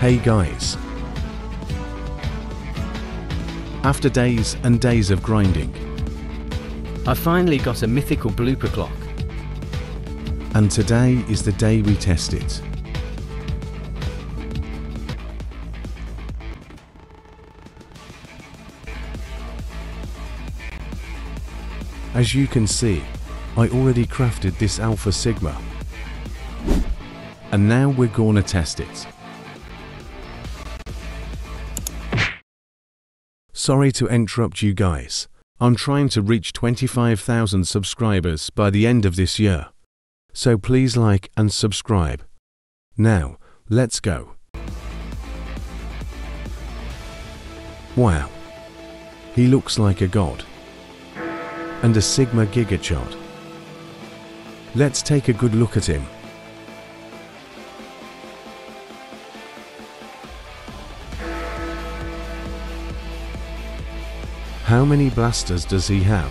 Hey guys. After days and days of grinding, I finally got a mythical blooper clock. and today is the day we test it. As you can see, I already crafted this Alpha Sigma. And now we're gonna test it. Sorry to interrupt you guys. I'm trying to reach 25,000 subscribers by the end of this year. So please like and subscribe. Now, let's go. Wow. He looks like a god. And a Sigma Gigachad. Let's take a good look at him. How many blasters does he have?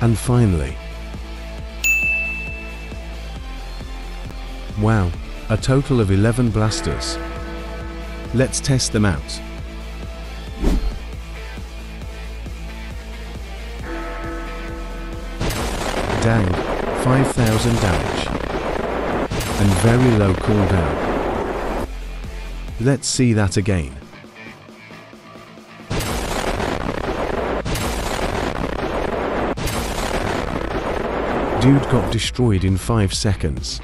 And finally, wow, a total of 11 blasters. Let's test them out. Dang, 5000 damage. And very low cooldown. Let's see that again. Dude got destroyed in 5 seconds.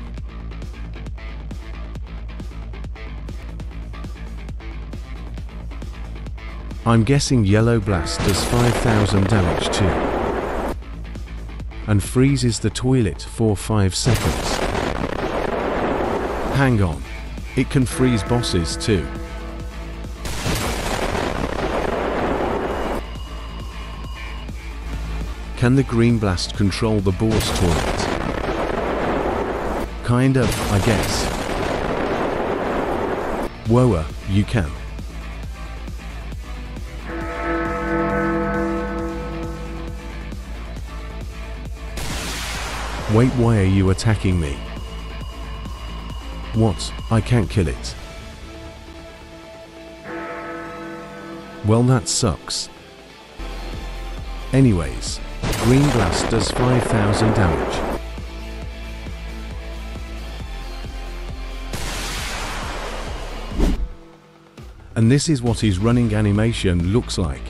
I'm guessing Yellow Blast does 5000 damage too. And freezes the toilet for 5 seconds. Hang on, it can freeze bosses too. Can the Green Blast control the boss toilet? Kind of, I guess. Woa, you can. Wait, why are you attacking me? What? I can't kill it. Well, that sucks. Anyways, Green Blast does 5000 damage. And this is what his running animation looks like.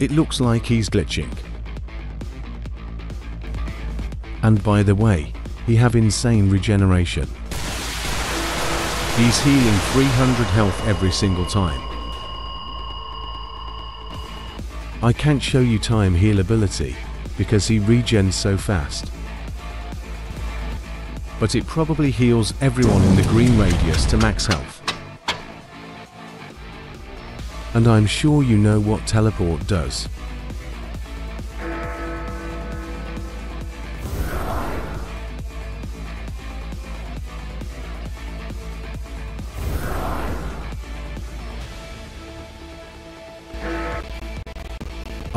It looks like he's glitching. And by the way, he have insane regeneration. He's healing 300 health every single time. I can't show you time heal ability because he regens so fast. But it probably heals everyone in the green radius to max health. And I'm sure you know what teleport does.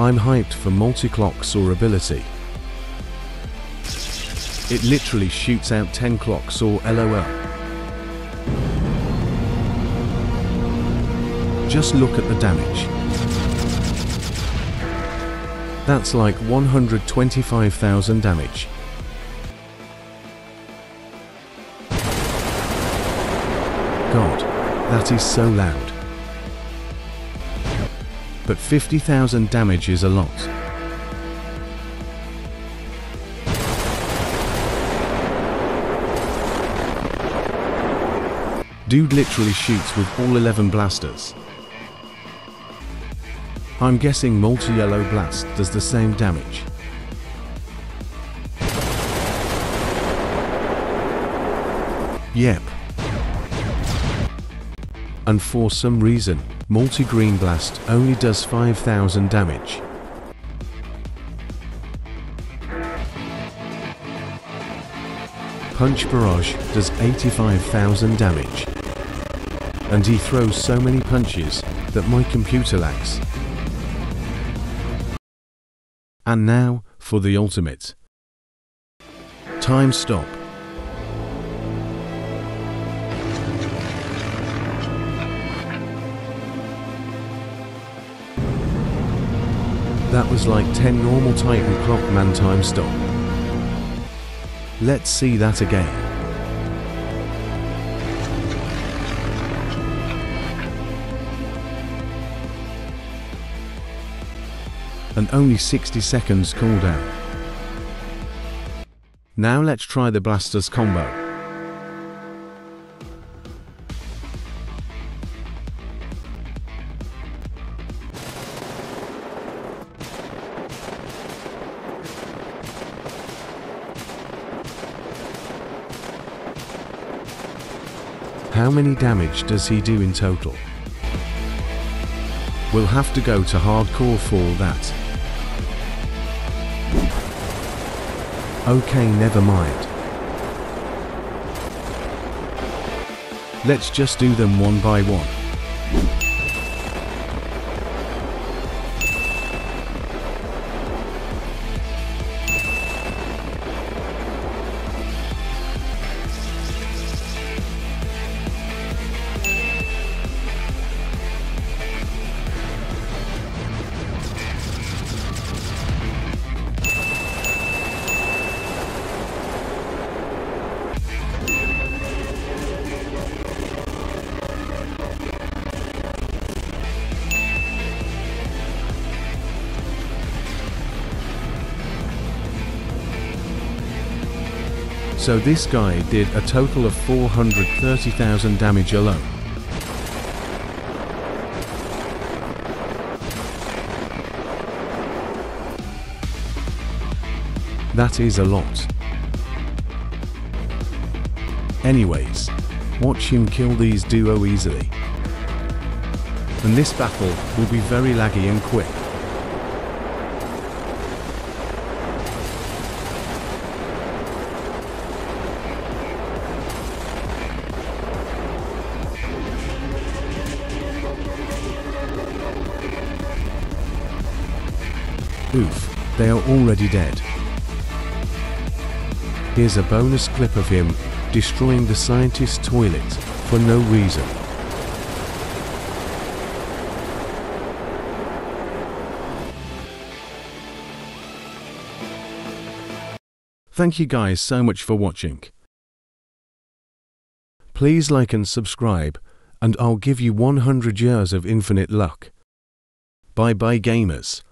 I'm hyped for multi-clock saw ability. It literally shoots out 10 clock saw LOL. Just look at the damage. That's like 125,000 damage. God, that is so loud. But 50,000 damage is a lot. Dude literally shoots with all 11 blasters. I'm guessing multi-yellow blast does the same damage. Yep. And for some reason, multi-green blast only does 5000 damage. Punch Barrage does 85,000 damage. And he throws so many punches that my computer lags. And now, for the ultimate. Time stop. That was like 10 normal Titan Clockman time stop. Let's see that again. And only 60 seconds cooldown. Now let's try the blasters combo. How many damage does he do in total? We'll have to go to hardcore for that. Okay, never mind. Let's just do them one by one. So this guy did a total of 430,000 damage alone. That is a lot. Anyways, watch him kill these duo easily. And this battle will be very laggy and quick. Oof, they are already dead. Here's a bonus clip of him destroying the scientist's toilet for no reason. Thank you guys so much for watching. Please like and subscribe, and I'll give you 100 years of infinite luck. Bye bye gamers.